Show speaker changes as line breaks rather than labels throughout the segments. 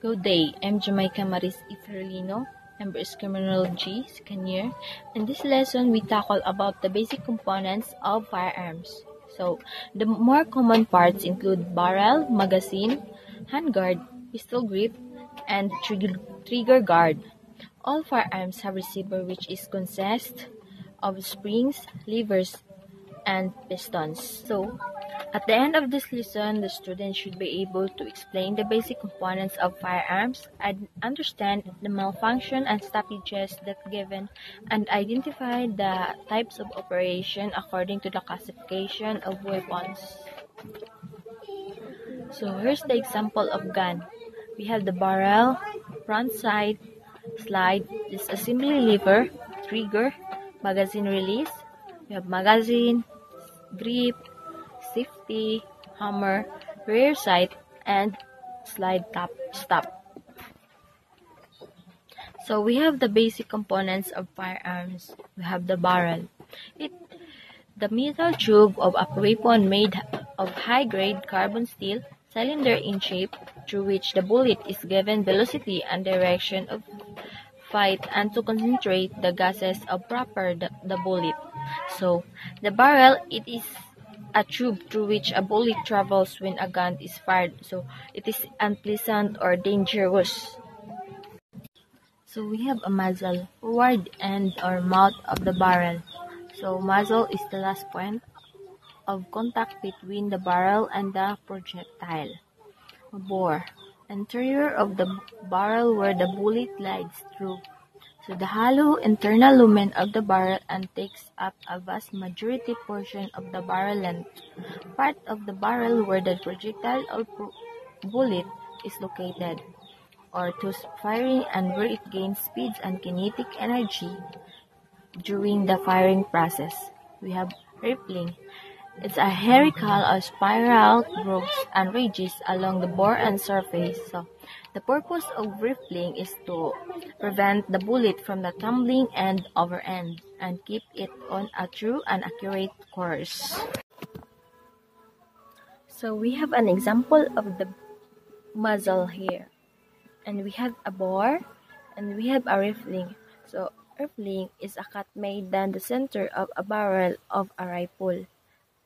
Good day, I'm Jamaica Mariss Iferlino, member is Criminology, second year. In this lesson, we tackle about the basic components of firearms. So, the more common parts include barrel, magazine, handguard, pistol grip, and trigger, trigger guard. All firearms have a receiver which is consist of springs, levers, and pistons. So, at the end of this lesson, the student should be able to explain the basic components of firearms, and understand the malfunction and stoppages that given, and identify the types of operation according to the classification of weapons. So here's the example of gun. We have the barrel, front sight, slide, disassembly lever, trigger, magazine release. We have magazine, grip, safety, hammer, rear sight, and slide top stop. So we have the basic components of firearms. We have the barrel. It the metal tube of a weapon made of high-grade carbon steel, cylinder in shape, through which the bullet is given velocity and direction of flight and to concentrate the gases of proper the, the bullet. So, the barrel, it is a tube through which a bullet travels when a gun is fired, so it is unpleasant or dangerous. So we have a muzzle, forward end or mouth of the barrel. So muzzle is the last point of contact between the barrel and the projectile. Bore, interior of the barrel where the bullet glides through. The hollow internal lumen of the barrel and takes up a vast majority portion of the barrel length. Part of the barrel where the projectile or bullet is located, or to firing and where it gains speed and kinetic energy during the firing process. We have rifling. It's a helical or spiral grooves and ridges along the bore and surface. So, the purpose of rifling is to prevent the bullet from the tumbling end over end and keep it on a true and accurate course. So we have an example of the muzzle here. And we have a bore and we have a rifling. So rifling is a cut made down the center of a barrel of a rifle.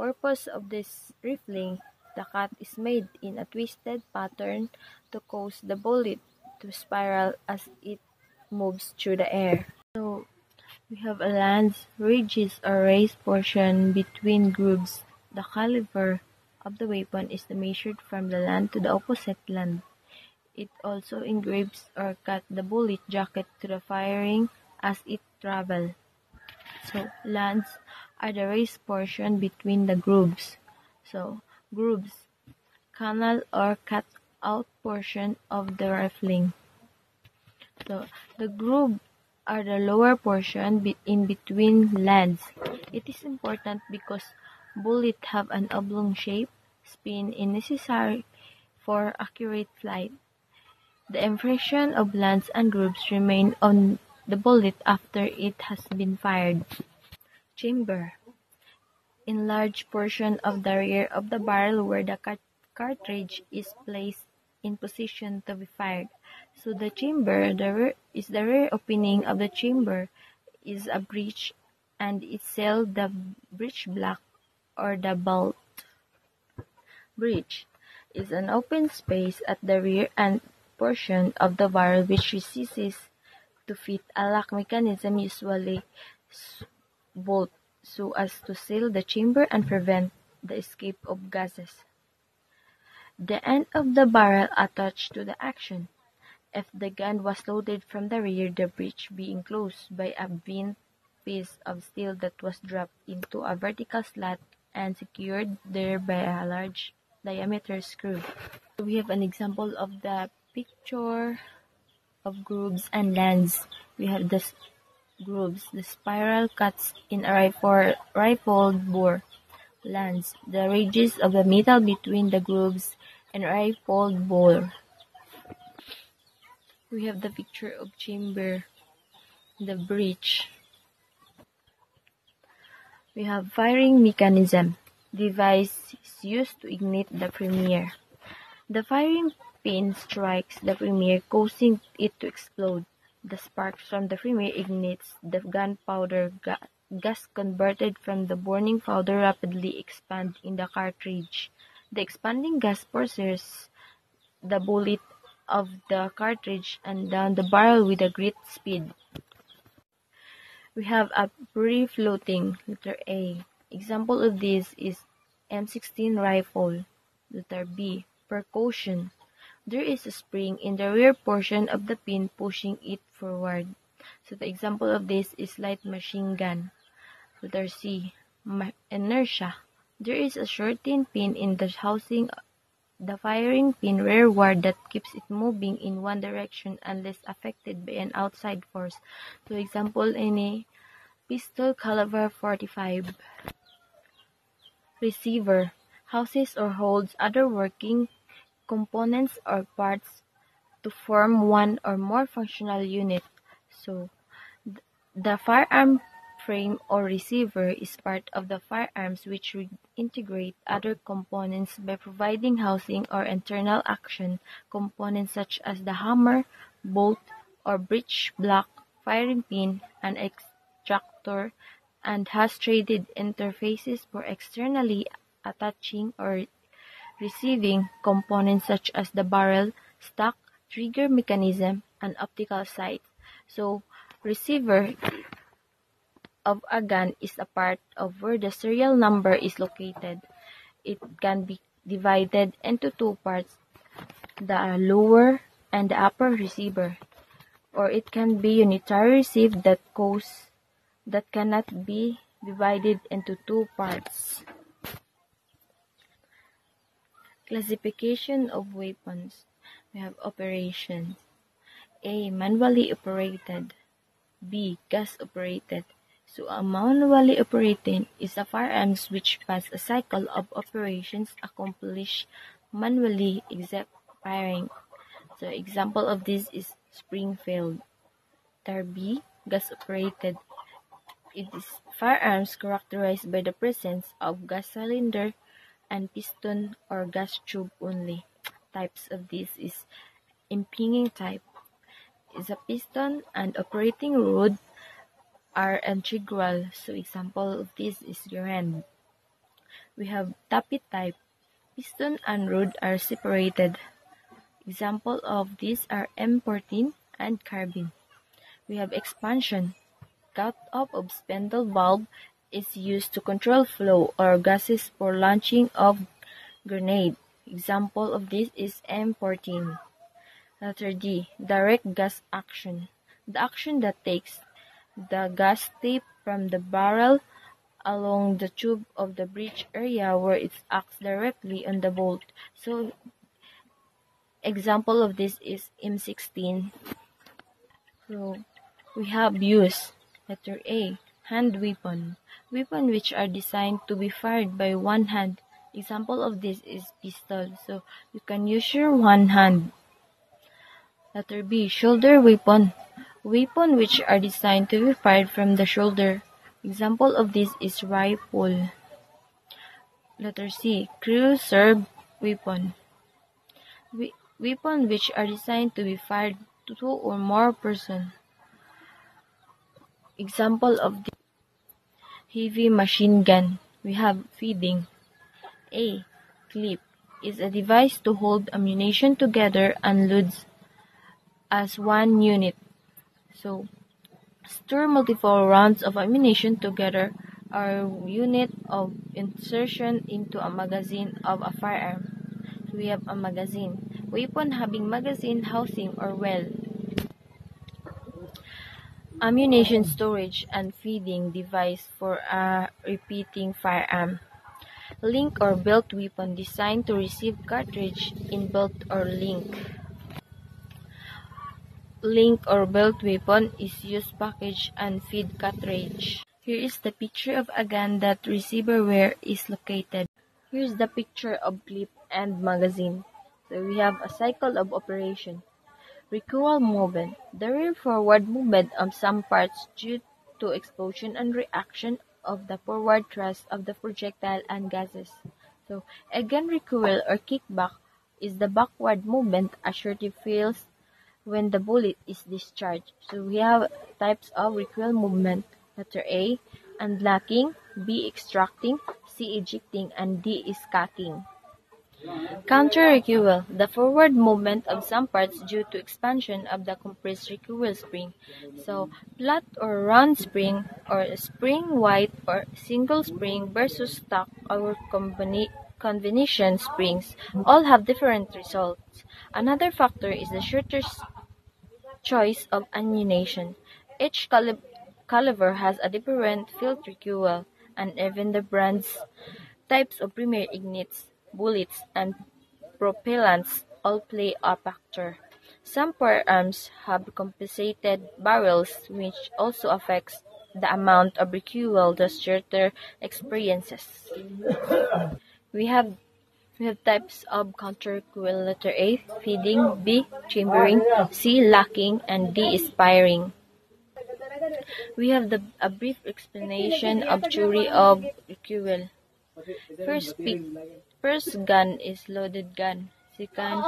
Purpose of this rifling, the cut is made in a twisted pattern to cause the bullet to spiral as it moves through the air. So we have a lands, ridges or raised portion between grooves. The caliber of the weapon is measured from the land to the opposite land. It also engraves or cut the bullet jacket to the firing as it travels. So lands are the raised portion between the grooves. So grooves, canal or cut out portion of the rifling. So the groove are the lower portion in between lands. It is important because bullets have an oblong shape, spin is necessary for accurate flight. The impression of lands and grooves remain on the bullet after it has been fired. Chamber. Enlarged portion of the rear of the barrel where the cartridge is placed in position to be fired. So the chamber the rear, is the rear opening of the chamber is a breech and itself the breech block or the bolt. Breech is an open space at the rear end portion of the barrel which recesses to fit a lock mechanism usually bolt so as to seal the chamber and prevent the escape of gases. The end of the barrel attached to the action. If the gun was loaded from the rear, the breech being closed by a bent piece of steel that was dropped into a vertical slot and secured there by a large diameter screw. We have an example of the picture of grooves and lands. We have the grooves, the spiral cuts in a rifle, rifled bore. Lands, the ridges of the metal between the grooves and rifled bore. We have the picture of chamber, the breech. We have firing mechanism. Device is used to ignite the primer. The firing pin strikes the primer, causing it to explode. The sparks from the primer ignites the gunpowder gas converted from the burning powder rapidly expand in the cartridge. The expanding gas pushes the bullet of the cartridge and down the barrel with a great speed. We have a free-floating letter A. Example of this is M16 rifle. Letter B. Percussion. There is a spring in the rear portion of the pin pushing it forward. So the example of this is light machine gun. Letter C. Inertia. There is a short tin pin in the housing the firing pin rearward that keeps it moving in one direction unless affected by an outside force. For example, in a pistol caliber 45 receiver houses or holds other working components or parts to form one or more functional unit. So, the firearm frame or receiver is part of the firearms which integrate other components by providing housing or internal action components such as the hammer, bolt, or breech block, firing pin, and extractor, and has threaded interfaces for externally attaching or receiving components such as the barrel, stock, trigger mechanism, and optical sight. So, receiver of a gun is a part of where the serial number is located. It can be divided into two parts, the lower and the upper receiver, or it can be unitary receive that goes that cannot be divided into two parts. Classification of weapons. We have operations. A. Manually operated. B. Gas operated. So a manually operating is a firearms which pass a cycle of operations accomplished manually except firing. So example of this is Springfield. B, gas operated. It is firearms characterized by the presence of gas cylinder and piston or gas tube only. Types of this is impinging type is a piston and operating rod are integral, so example of this is Garand. We have tappet type. Piston and rod are separated. Example of these are M14 and carbine. We have expansion. Cut-off of spindle valve is used to control flow or gases for launching of grenade. Example of this is M14. Letter D. Direct gas action. The action that takes the gas tip from the barrel along the tube of the breech area where it acts directly on the bolt. So example of this is M16. So we have use. Letter A. Hand weapon. Weapon which are designed to be fired by one hand. Example of this is pistol. So you can use your one hand. Letter B. Shoulder weapon. Weapon which are designed to be fired from the shoulder. Example of this is rifle. Letter C. Crew serve weapon. We weapons which are designed to be fired to two or more person. Example of the heavy machine gun. We have feeding. A. Clip is a device to hold ammunition together and loads as one unit. So, store multiple rounds of ammunition together are unit of insertion into a magazine of a firearm. We have a magazine. Weapon having magazine housing or well. Ammunition storage and feeding device for a repeating firearm. Link or belt weapon designed to receive cartridge in belt or link link or belt weapon is used package and feed cartridge. Here is the picture of a gun that receiver where is located. Here is the picture of clip and magazine. So we have a cycle of operation. Recoil movement. The rear forward movement of some parts due to explosion and reaction of the forward thrust of the projectile and gases. So a gun recoil or kickback is the backward movement a shooter feels when the bullet is discharged. So we have types of recoil movement. Letter A, unlocking, B, extracting, C, ejecting, and D is cocking. Counter recoil, the forward movement of some parts due to expansion of the compressed recoil spring. So, flat or round spring, or spring wide or single spring versus stock or combination springs all have different results. Another factor is the shooter's choice of ammunition. Each calib caliber has a different felt recoil, and even the brand's types of primer ignits, bullets, and propellants all play a factor. Some firearms have compensated barrels, which also affects the amount of recoil the shooter experiences. We have we have types of counter recoil letter A, feeding, B, chambering, C, locking, and D is firing. We have the, a brief explanation of theory of recoil. First, first gun is loaded gun. Second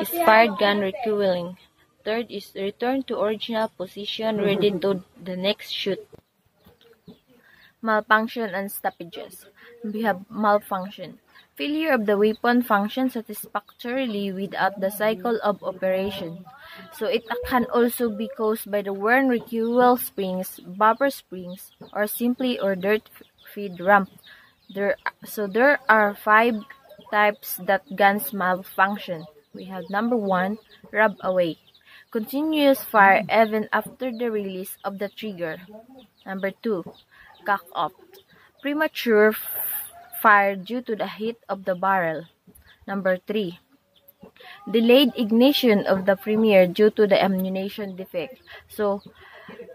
is fired gun recoiling. Third is return to original position ready to the next shoot. Malfunction and stoppages. We have malfunction. Failure of the weapon function satisfactorily without the cycle of operation. So it can also be caused by the worn recoil springs, buffer springs, or simply or dirt feed ramp. There, so there are five types that guns malfunction. We have number one, runaway. Continuous fire even after the release of the trigger. Number two, cook off. Premature fire due to the heat of the barrel. Number 3. Delayed ignition of the primer due to the ammunition defect. So,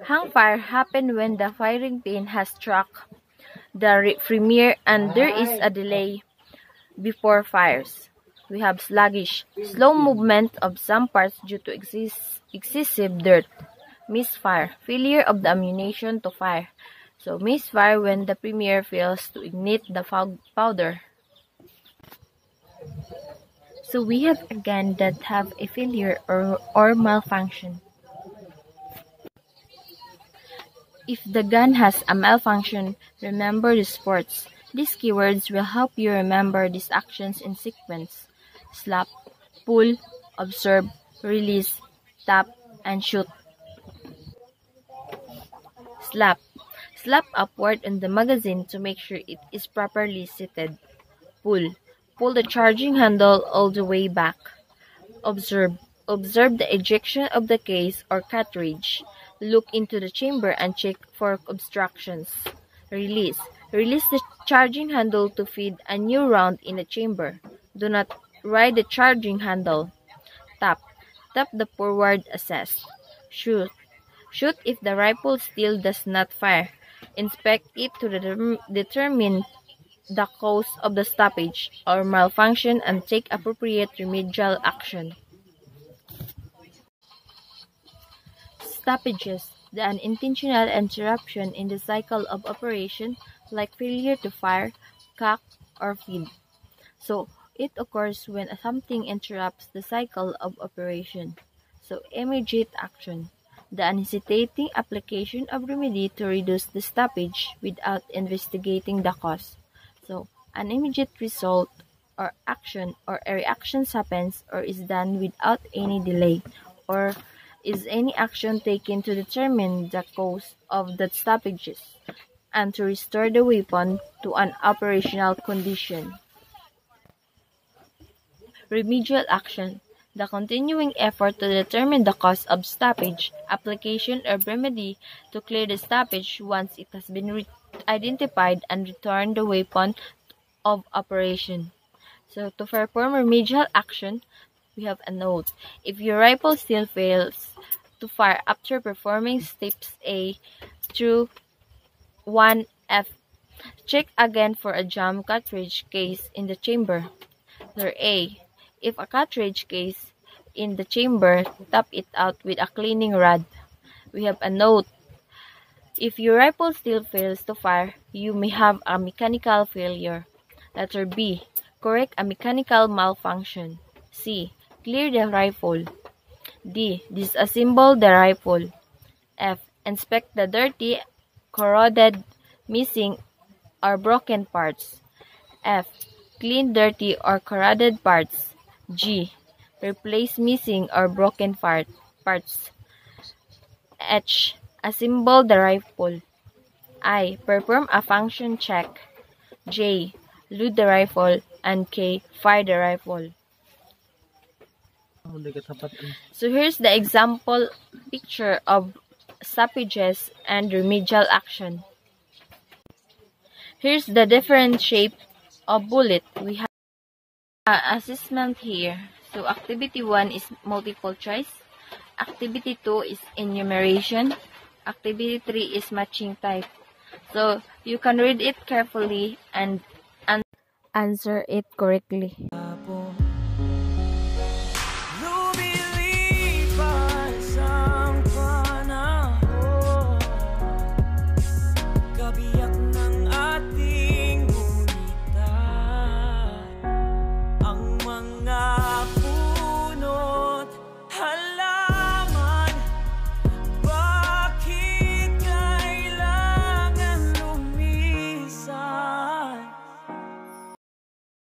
hang fire happen when the firing pin has struck the primer and there is a delay before fires. We have sluggish, slow movement of some parts due to excessive dirt. Misfire, failure of the ammunition to fire. So misfire when the primer fails to ignite the powder. So we have a gun that have a failure or, or malfunction. If the gun has a malfunction, remember the sports. These keywords will help you remember these actions in sequence. Slap, pull, observe, release, tap, and shoot. Slap. Slap upward on the magazine to make sure it is properly seated. Pull. Pull the charging handle all the way back. Observe. Observe the ejection of the case or cartridge. Look into the chamber and check for obstructions. Release. Release the charging handle to feed a new round in the chamber. Do not ride the charging handle. Tap. Tap the forward assist. Shoot. Shoot if the rifle still does not fire. Inspect it to determine the cause of the stoppage or malfunction and take appropriate remedial action. Stoppages the unintentional interruption in the cycle of operation like failure to fire, cock, or feed. So, it occurs when something interrupts the cycle of operation. So, immediate action the unhesitating application of remedy to reduce the stoppage without investigating the cause. So, an immediate result or action or a reaction happens or is done without any delay or is any action taken to determine the cause of the stoppages and to restore the weapon to an operational condition. Remedial action the continuing effort to determine the cause of stoppage, application of remedy to clear the stoppage once it has been identified and return the weapon of operation. So to perform remedial action, we have a note. If your rifle still fails to fire after performing steps A through 1F, check again for a jam cartridge case in the chamber. Letter A. If a cartridge case in the chamber, tap it out with a cleaning rod. We have a note. If your rifle still fails to fire, you may have a mechanical failure. Letter B. Correct a mechanical malfunction. C. Clear the rifle. D. Disassemble the rifle. F. Inspect the dirty, corroded, missing, or broken parts. F. Clean dirty or corroded parts. G. Replace missing or broken part, parts. H. Assemble the rifle. I. Perform a function check. J. Load the rifle. And K. Fire the rifle. So here's the example picture of stoppages and remedial action. Here's the different shape of bullet. We have assessment here. So activity 1 is multiple choice. Activity 2 is enumeration. Activity 3 is matching type. So you can read it carefully and, and answer it correctly.